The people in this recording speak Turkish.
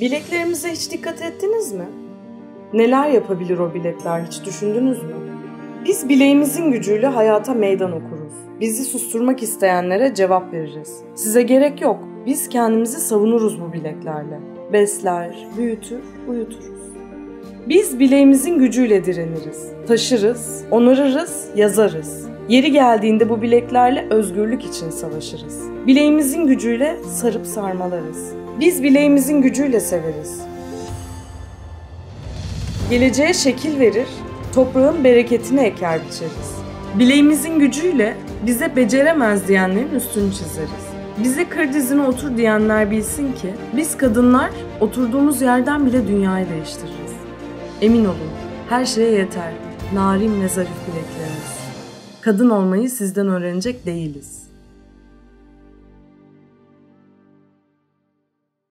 Bileklerimize hiç dikkat ettiniz mi? Neler yapabilir o bilekler hiç düşündünüz mü? Biz bileğimizin gücüyle hayata meydan okuruz. Bizi susturmak isteyenlere cevap veririz. Size gerek yok. Biz kendimizi savunuruz bu bileklerle. Besler, büyütür, uyuturuz. Biz bileğimizin gücüyle direniriz. Taşırız, onarırız, yazarız. Yeri geldiğinde bu bileklerle özgürlük için savaşırız. Bileğimizin gücüyle sarıp sarmalarız. Biz bileğimizin gücüyle severiz. Geleceğe şekil verir, toprağın bereketini eker biçeriz. Bileğimizin gücüyle bize beceremez diyenlerin üstünü çizeriz. Bize kır dizine otur diyenler bilsin ki biz kadınlar oturduğumuz yerden bile dünyayı değiştiririz. Emin olun her şeye yeter narin ve zarif bileklerimiz. Kadın olmayı sizden öğrenecek değiliz.